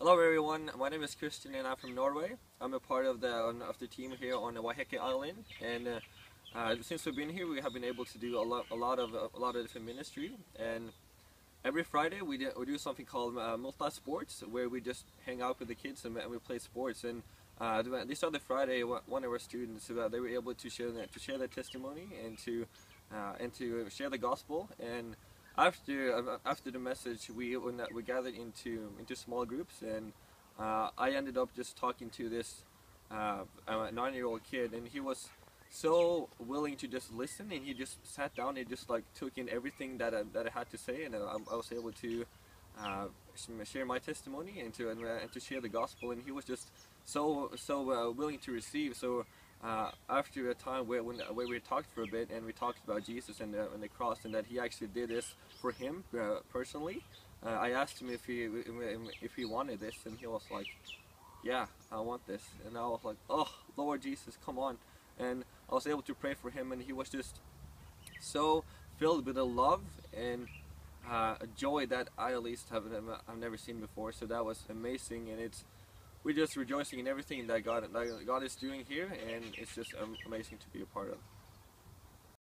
Hello everyone, my name is Christian and I'm from Norway. I'm a part of the of the team here on Waiheke Island. And uh, uh, since we've been here we have been able to do a lot a lot of a lot of different ministry. And every Friday we do, we do something called uh, multi sports where we just hang out with the kids and, we play sports. And uh, this other Friday one of our students uh, they were able to share that, to share their testimony and to uh, and to share the gospel. And after uh, after the message, we we gathered into into small groups, and uh, I ended up just talking to this uh, nine-year-old kid, and he was so willing to just listen, and he just sat down and just like took in everything that I, that I had to say, and I, I was able to uh, share my testimony and to and, and, to share the gospel, and he was just so so uh, willing to receive. So uh, after a time where, when, where we talked for a bit and we talked about Jesus and, uh, and the cross and that he actually did this for him uh, personally, uh, I asked him if he if he wanted this and he was like, yeah, I want this. And I was like, oh, Lord Jesus, come on. And I was able to pray for him and he was just so filled with a love and uh, a joy that I at least have I've never seen before. So that was amazing and it's we're just rejoicing in everything that God, that God is doing here, and it's just amazing to be a part of.